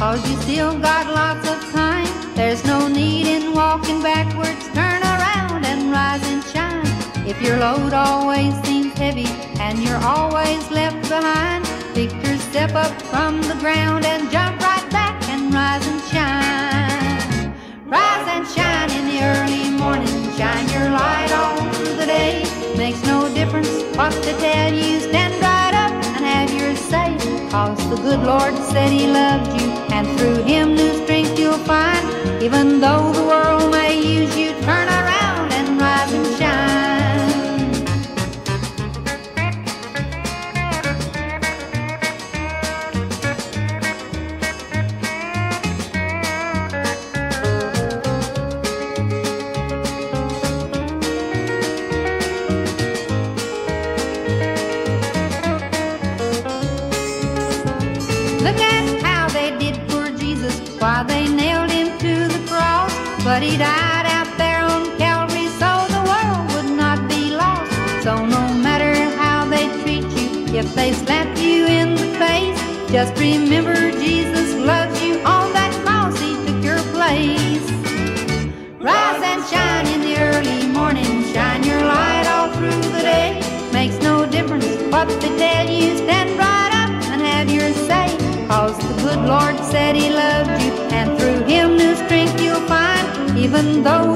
Cause you still got lots of time. There's no need in walking backwards. Turn around and rise and shine. If your load always seems heavy and you're always left behind, pick your step up from the ground and jump right back and rise and shine. Rise and shine in the early morning. Shine your light all through the day. Makes no difference what they tell you. Cause the good Lord said he loved Look at how they did poor Jesus while they nailed him to the cross. But he died out there on Calvary so the world would not be lost. So no matter how they treat you, if they slap you in the face, just remember Jesus loves you on that cross. He took your place. Rise and shine in the early morning. Shine your light all through the day. Makes no difference what they tell you. Good Lord said he loved you. And through him new strength you'll find. Even though